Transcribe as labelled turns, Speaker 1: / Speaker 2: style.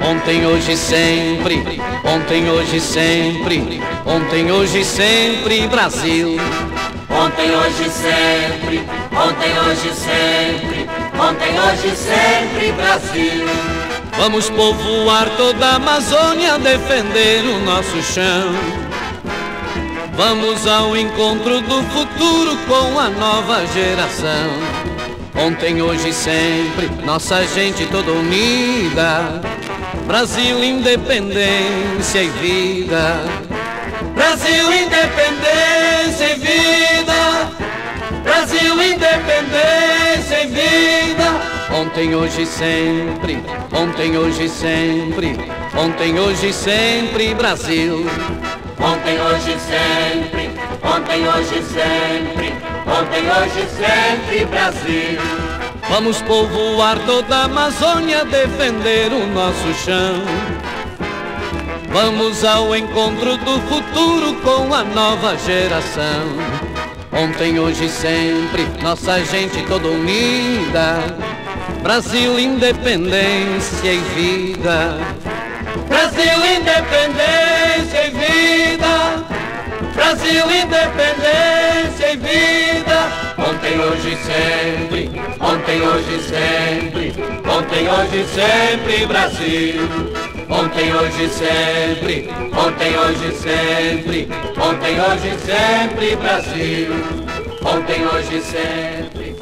Speaker 1: Ontem, hoje, sempre, ontem, hoje, sempre, ontem, hoje, sempre, Brasil.
Speaker 2: Ontem, hoje, sempre, ontem, hoje, sempre, ontem, hoje, sempre, Brasil.
Speaker 1: Vamos povoar toda a Amazônia, defender o nosso chão. Vamos ao encontro do futuro com a nova geração. Ontem, hoje, sempre, nossa gente toda unida. Brasil, independência e vida. Brasil, independência Ontem, hoje, sempre. Ontem, hoje, sempre. Ontem, hoje, sempre, Brasil.
Speaker 2: Ontem, hoje, sempre. Ontem, hoje, sempre. Ontem, hoje, sempre, Brasil.
Speaker 1: Vamos povoar toda a Amazônia, defender o nosso chão. Vamos ao encontro do futuro com a nova geração. Ontem, hoje, sempre, nossa gente toda unida. Brasil, independência e vida. Brasil, independência e vida. Brasil, independência e vida. Ontem, hoje, sempre, ontem, hoje, sempre, ontem, hoje, sempre, Brasil. Ontem, hoje, sempre, ontem, hoje, sempre, ontem, hoje, sempre, Brasil. Ontem, hoje, sempre.